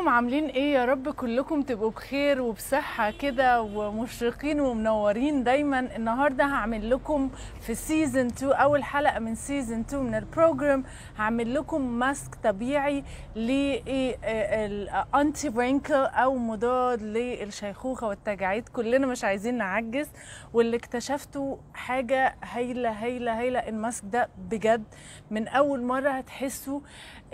ازيكم عاملين إيه؟ يا رب كلكم تبقوا بخير وبصحة كده ومشرقين ومنورين دايما. النهاردة هعمل لكم في season 2 أول حلقة من season 2 من ال program هعمل لكم mask طبيعي لل anti wrinkle أو مضاد للشيخوخة والتجاعيد. كلنا مش عايزين نعجز. واللي اكتشفته حاجة هايلة هايلة هايلة ال mask ده بجد من أول مرة هتحسوا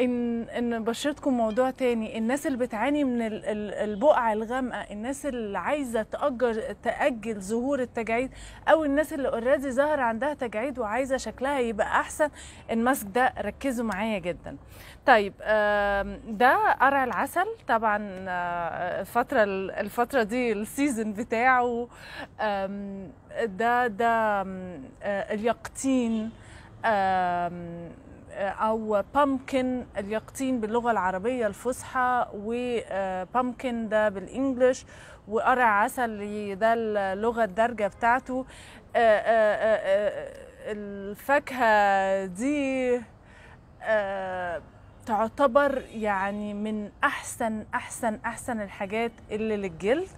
إن إن بشرتكم موضوع تاني. الناس اللي بتعاني من ال- ال- البقع الغامقة الناس اللي عايزة تأجر تأجل ظهور التجاعيد أو الناس اللي already ظهر عندها تجاعيد وعايزة شكلها يبقى أحسن ال mask ده ركزوا معايا جدا. طيب ده قرع العسل. طبعا آه، الفترة الفترة دي ال season بتاعه ده ده آه، اليقطين أو بامكن اليقطين باللغة العربية الفصحى وبامكن ده بالإنجلش. وقرع عسل ده اللغة الدارجة بتاعته. آه، آه، آه، آه، الفاكهة دي آه، تعتبر يعني من أحسن أحسن أحسن الحاجات اللي للجلد.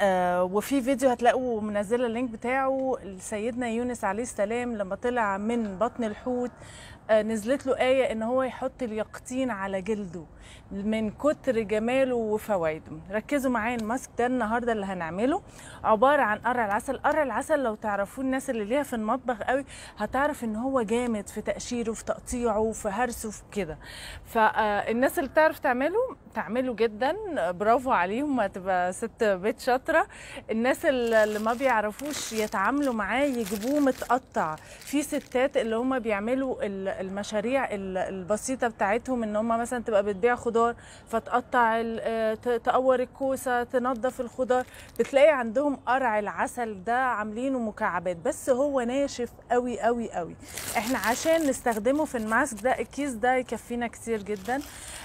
آه وفي فيديو هتلاقوا منزله ال link بتاعه. لسيدنا يونس عليه السلام لما طلع من بطن الحوت آه نزلت له آية إن هو يحط اليقطين على جلده من كتر جماله وفوائده. ركزوا معايا ال mask ده النهارده اللي هنعمله عبارة عن قرع العسل. قرع العسل لو تعرفوه الناس اللي ليها في المطبخ قوي هتعرف إن هو جامد في تقشيره في تقطيعه في هرسه في كده. فالناس اللي بتعرف تعمله تعمله جدا. برافو عليهم هتبقى ست بيت شاطرة. الناس اللي ما بيعرفوش يتعاملوا معاه يجيبوه متقطع. في ستات اللي هم بيعملوا المشاريع ال- البسيطة بتاعتهم إن هم مثلا تبقى بتبيع خضار فتقطع آه، تقور الكوسة تنظف الخضار بتلاقي عندهم قرع العسل ده عاملينه مكعبات. بس هو ناشف قوي قوي قوي إحنا عشان نستخدمه في الماسك ده الكيس ده يكفينا كتير جدا.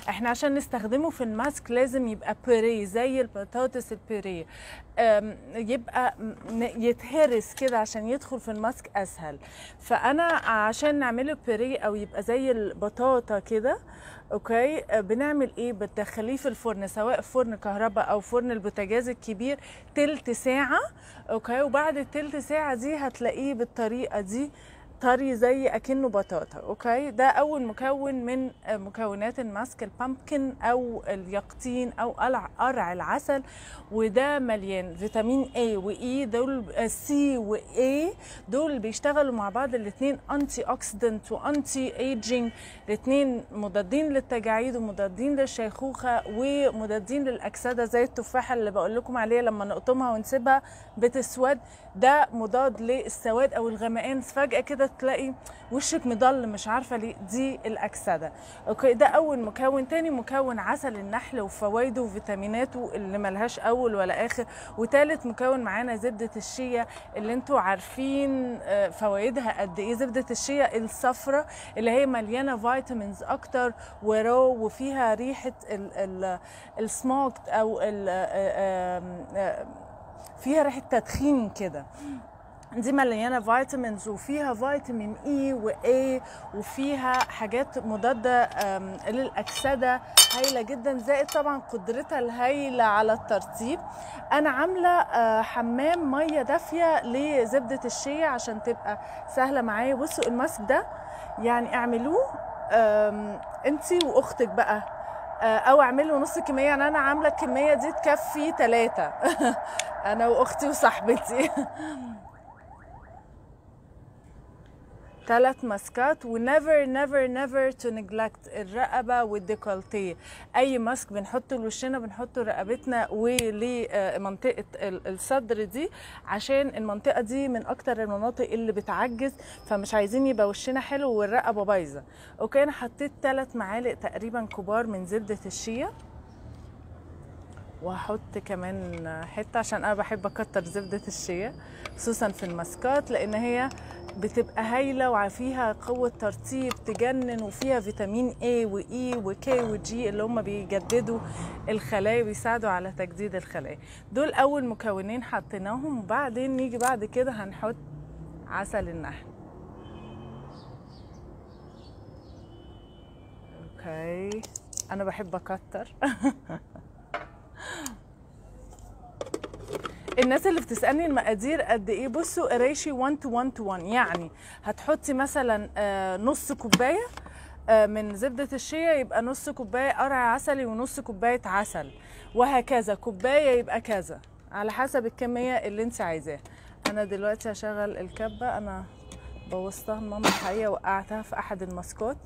إحنا عشان نستخدمه في ال mask لازم يبقى بيري زي البطاطس البيري يبقى يتهرس كده عشان يدخل في ال mask أسهل. فأنا عشان نعمله بيري أو يبقى زي البطاطا كده okay؟ آه، بنعمل إيه؟ بتدخليه في الفرن سواء فرن كهرباء أو فرن البوتاجاز الكبير تلت ساعة okay؟ وبعد التلت ساعة دي هتلاقيه بالطريقة دي طري زي أكنه بطاطا okay؟ ده أول مكون من آه، مكونات ال mask ال pumpkin أو اليقطين أو قرع العسل وده مليان فيتامين A واي دول سي واي دول بيشتغلوا مع بعض الاثنين antioxidant و anti aging الاثنين مضادين للتجاعيد ومضادين للشيخوخة ومضادين للأكسدة زي التفاحة اللي بقول لكم عليها لما نقطمها ونسيبها بتسود ده مضاد للسواد أو الغمقان. فجأة كده تلاقي وشك مضلم مش عارفة ليه. دي الأكسدة. okay ده أول مكون. تاني مكون عسل النحل وفوائده وفيتاميناته اللي ملهاش أول ولا آخر. وتالت مكون معانا زبدة الشيا اللي أنتوا عارفين آه، فوائدها قد إيه. زبدة الشيا الصفراء اللي هي مليانة vitamins أكتر و raw وفيها ريحة ال smoked أو آه، آه، فيها ريحة تدخين كده. دي مليانة فيتامينز وفيها فيتامين A و E وفيها حاجات مضادة للأكسدة هايلة جدا زائد طبعا قدرتها الهايلة على الترطيب. أنا عاملة آه، حمام مية دافية لزبدة الشيا عشان تبقى سهلة معايا. بصوا الماسك ده يعني اعملوه آم، انتي وأختك بقى آه، أو اعملوا نص كمية. يعني أنا عاملة الكميه دي تكفي ثلاثة أنا وأختي وصاحبتي. ثلاث ماسكات و never never never to neglect الرقبة وال décolleté. أي ماسك بنحطه لوشنا بنحطه رقبتنا ولمنطقه الصدر دي عشان المنطقة دي من أكتر المناطق اللي بتعجز فمش عايزين يبقى وشنا حلو والرقبة بايظة. okay أنا حطيت ثلاث معالق تقريبا كبار من زبدة الشيا. وهحط كمان حتة عشان أنا بحب أكتر زبدة الشيا خصوصا في الماسكات لأن هي بتبقى هايلة وفيها قوة ترطيب تجنن وفيها فيتامين A و E و K و G اللي هم بيجددوا الخلايا بيساعدوا على تجديد الخلايا. دول أول مكونين حطيناهم وبعدين نيجي بعد كده هنحط عسل النحل. okay. أنا بحب أكتر. الناس اللي بتسألني المقادير قد إيه؟ بصوا قرايشي 1 تو 1 تو 1 يعني هتحطي مثلا آه، نص كوباية آه، من زبدة الشيا يبقى نص كوباية قرع عسلي ونص كوباية عسل وهكذا. كوباية يبقى كذا على حسب الكمية اللي انت عايزاها. أنا دلوقتي هشغل الكبة. أنا بوظتها ماما الحقيقة وقعتها في أحد الماسكات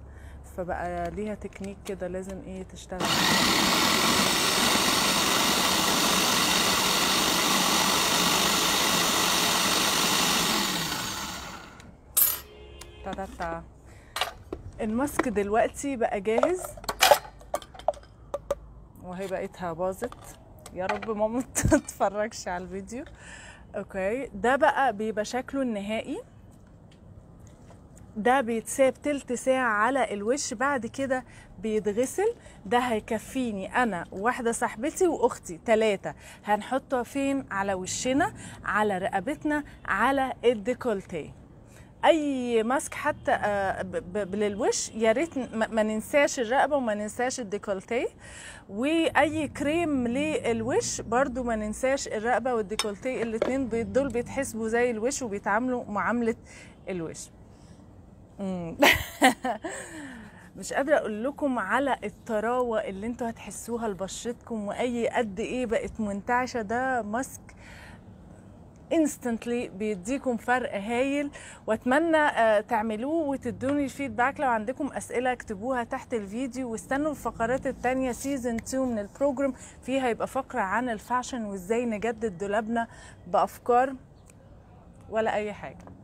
فبقى ليها تكنيك كده لازم إيه تشتغل. تا الماسك دلوقتي بقى جاهز. وهي بقيتها باظت. يا رب ماما ما تتفرجش على الفيديو. okay. ده بقى بيبقى شكله النهائي. ده بيتساب تلت ساعة على الوش. بعد كده بيتغسل. ده هيكفيني أنا وواحدة صاحبتي وأختي تلاتة. هنحطه فين؟ على وشنا على رقبتنا على الديكولتيه. أي ماسك حتى آه، للوش يا ريت ما ننساش الرقبة وما ننساش الديكولتيه. وأي كريم للوش برضو ما ننساش الرقبة والديكولتيه. الاتنين دول بيتحسبوا زي الوش وبيتعاملوا معاملة الوش. مش قادرة أقول لكم على الطراوة اللي أنتوا هتحسوها لبشرتكم وأي قد إيه بقت منتعشة. ده ماسك instantly بيديكم فرق هايل وأتمنى آه، تعملوه وتدوني ال feedback لو عندكم أسئلة اكتبوها تحت الفيديو واستنوا الفقرات التانية season 2 من ال program فيها يبقى فقرة عن ال fashion وإزاي نجدد دولابنا بأفكار ولا أي حاجة.